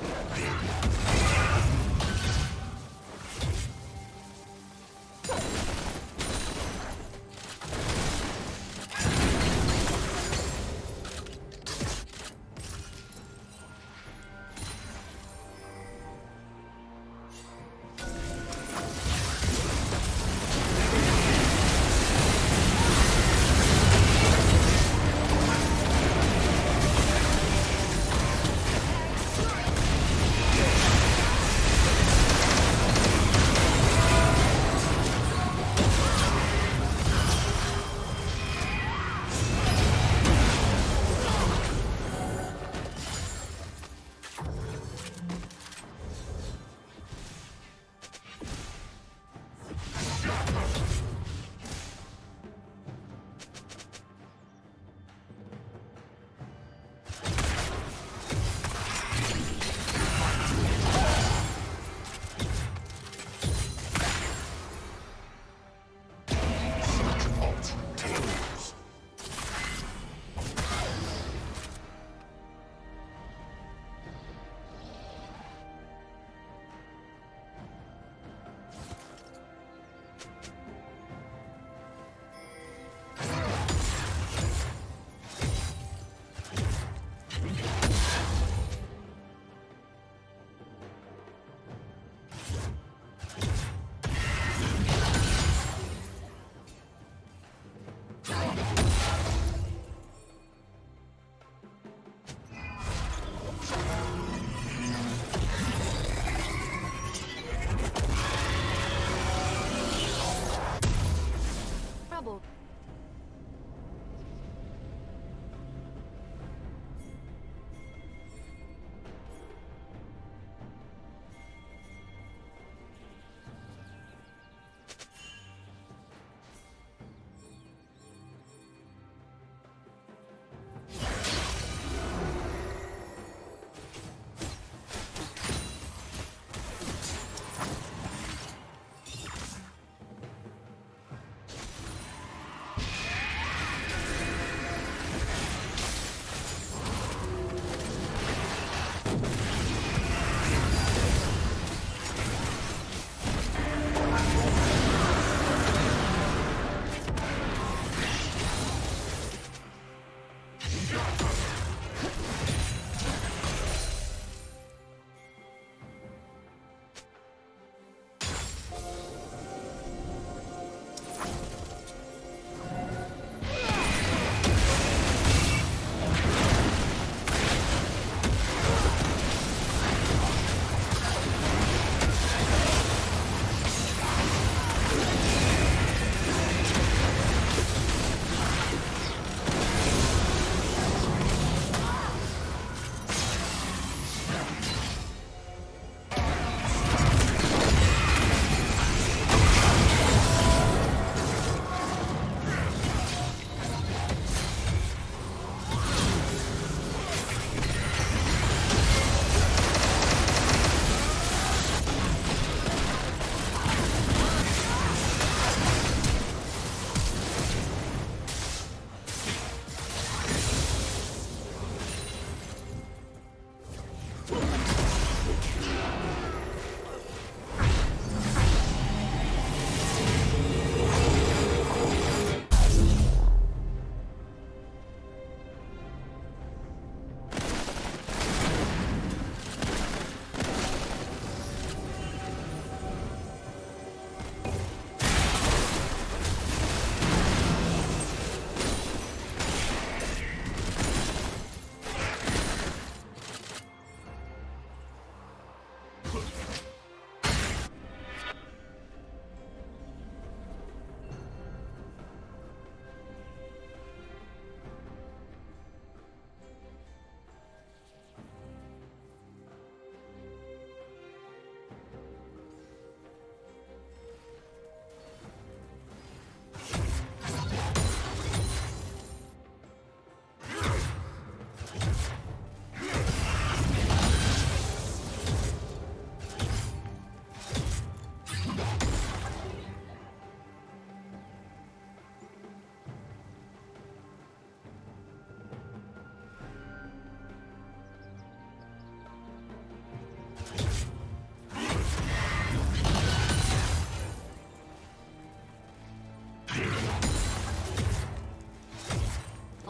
Yeah.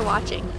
For watching.